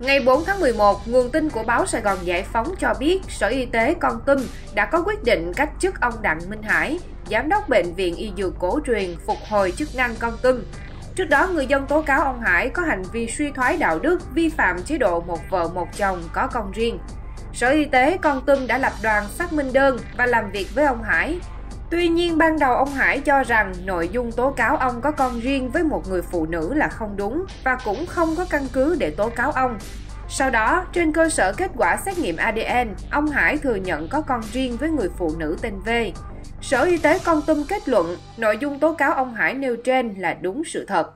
Ngày 4 tháng 11, nguồn tin của báo Sài Gòn Giải Phóng cho biết Sở Y tế Con Tum đã có quyết định cách chức ông Đặng Minh Hải, Giám đốc Bệnh viện Y Dược Cổ truyền phục hồi chức năng Con Tum. Trước đó, người dân tố cáo ông Hải có hành vi suy thoái đạo đức, vi phạm chế độ một vợ một chồng có con riêng. Sở Y tế Con Tum đã lập đoàn xác minh đơn và làm việc với ông Hải. Tuy nhiên, ban đầu ông Hải cho rằng nội dung tố cáo ông có con riêng với một người phụ nữ là không đúng và cũng không có căn cứ để tố cáo ông. Sau đó, trên cơ sở kết quả xét nghiệm ADN, ông Hải thừa nhận có con riêng với người phụ nữ tên V. Sở Y tế Con Tum kết luận nội dung tố cáo ông Hải nêu trên là đúng sự thật.